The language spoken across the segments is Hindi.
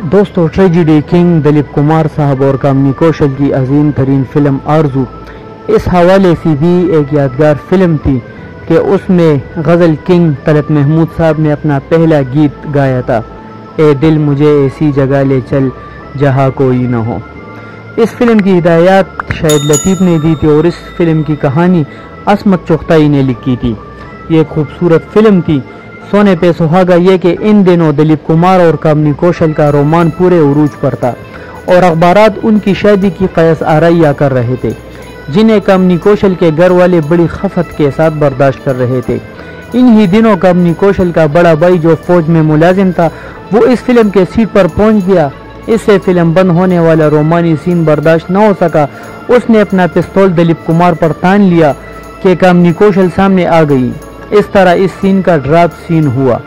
दोस्तों ट्रेजिडी किंग दिलीप कुमार साहब और कामनी कौशल की अजीम तरीन फ़िल्म आरज़ू। इस हवाले से भी एक यादगार फ़िल्म थी कि उसमें गज़ल किंग तलत महमूद साहब ने अपना पहला गीत गाया था, ए दिल मुझे ऐसी जगह ले चल, जहाँ कोई ना हो। इस फ़िल्म की हिदायत शायद लतीफ़ ने दी थी और इस फ़िल्म की कहानी असमत चुख्ताई ने लिखी थी। ये खूबसूरत फ़िल्म थी सोने पे सुहागा ये कि इन दिनों दिलीप कुमार और कामनी कौशल का रोमान पूरे उरूज पर था और अखबार उनकी शादी की कयास आरैया कर रहे थे, जिन्हें कामनी कौशल के घर वाले बड़ी खफत के साथ बर्दाश्त कर रहे थे। इन ही दिनों कामनी कौशल का बड़ा भाई जो फौज में मुलाजिम था, वो इस फ़िल्म के सीट पर पहुँच गया। इससे फ़िल्म बंद होने वाला रोमानी सीन बर्दाश्त न हो सका। उसने अपना पिस्तौल दिलीप कुमार पर तान लिया कि कामनी कौशल सामने आ गई। इस तरह इस सीन का ड्राप सीन हुआ।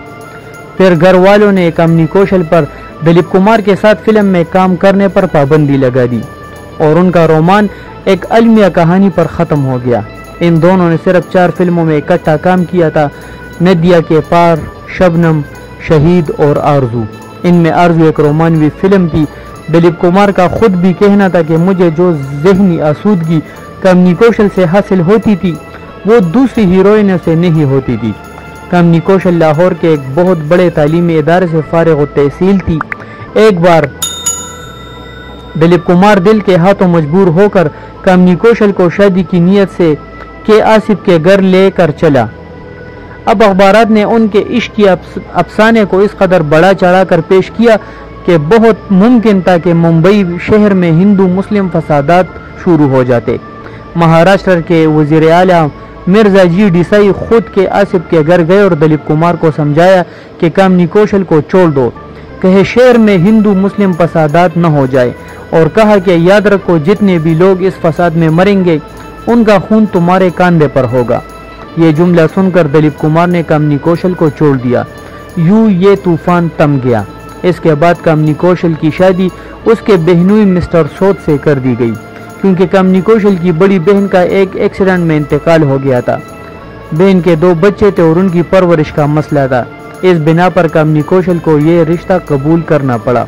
फिर घर वालों ने कामनी कौशल पर दिलीप कुमार के साथ फ़िल्म में काम करने पर पाबंदी लगा दी और उनका रोमान एक अलमिया कहानी पर ख़त्म हो गया। इन दोनों ने सिर्फ़ चार फ़िल्मों में इकट्ठा काम किया था, नदिया के पार, शबनम, शहीद और आरज़ू। इनमें आरज़ू एक रोमानवी फ़िल्म थी। दिलीप कुमार का खुद भी कहना था कि मुझे जो जहनी आसूदगी कमनी कौशल से हासिल होती थी वो दूसरी हीरोइनों से नहीं होती थी। कमनी कौशल लाहौर के एक बहुत बड़े तालीमी इदारे से फारग तहसील थी। एक बार दिलीप कुमार दिल के हाथों मजबूर होकर कमनी कौशल को शादी की नीयत से के आसिफ के घर लेकर चला। अब अखबार ने उनके इश्क की अफसाने को इस कदर बड़ा चढ़ा कर पेश किया कि बहुत मुमकिन था कि मुंबई शहर में हिंदू मुस्लिम फसादात शुरू हो जाते। महाराष्ट्र के वज़ीर अला मिर्ज़ा जी डिसाई खुद के आसिफ के घर गए और दलीप कुमार को समझाया कि कामनी कौशल को छोड़ दो। कहे, शहर में हिंदू, मुस्लिम फसादात न हो जाए। और कहा कि, याद रखो, जितने भी लोग इस फसाद में मरेंगे, उनका खून तुम्हारे कांधे पर होगा। ये जुमला सुनकर दलीप कुमार ने कामनी कौशल को छोड़ दिया। यूँ ये तूफ़ान तम गया। इसके बाद कामनी कौशल की शादी उसके बहनोई मिस्टर सोद से कर दी गई। क्योंकि कमनी कौशल की बड़ी बहन का एक एक्सीडेंट में इंतकाल हो गया था। बहन के दो बच्चे थे और उनकी परवरिश का मसला था। इस बिना पर कमनी कौशल को यह रिश्ता कबूल करना पड़ा।